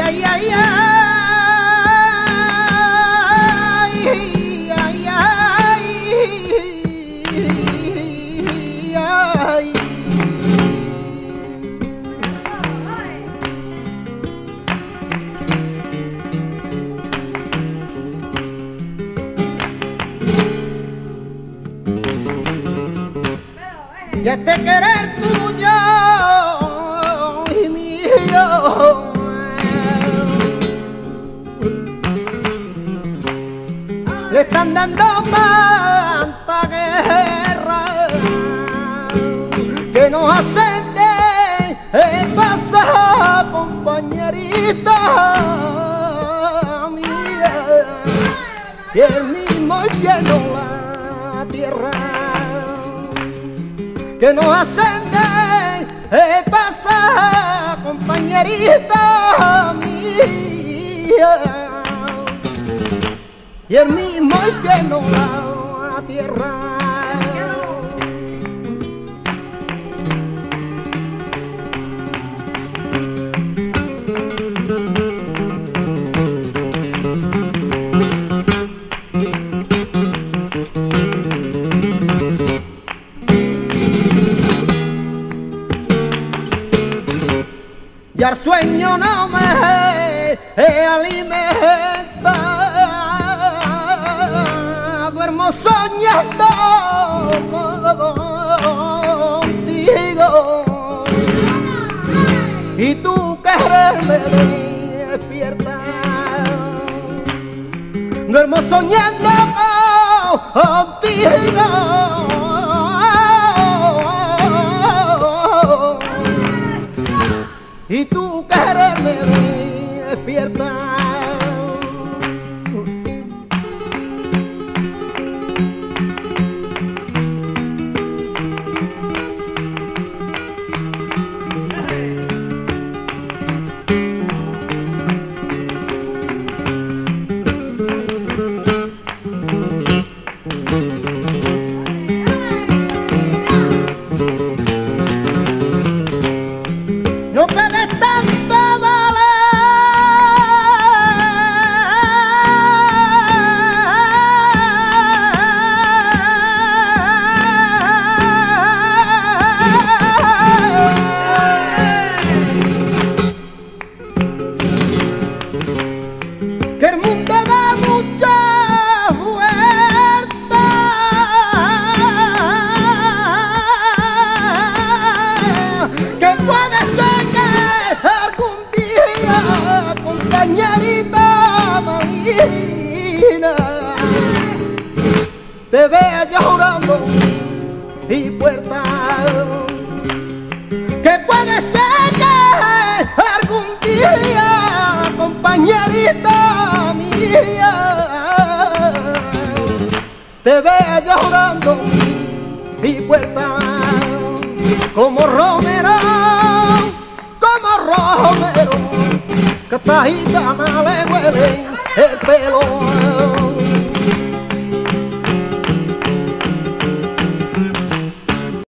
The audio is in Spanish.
ay, ay, ay, ay, ay, ay, ay. Y este querer Le están dando tanta guerra que nos hacen de pasar compañerita mía. Y el mismo lleno la tierra que nos hacen de pasar compañerita mía y el mismo lleno la tierra y al sueño no me alimenta. Duermo soñando contigo y tú quererme despierta. Duermo soñando contigo y tú quererme despierta. Te vea llorando y puerta. Que puede ser que algún día compañerita mía. Te vea llorando y puerta. Como Romero, como Romero, tajita le huele el pelo.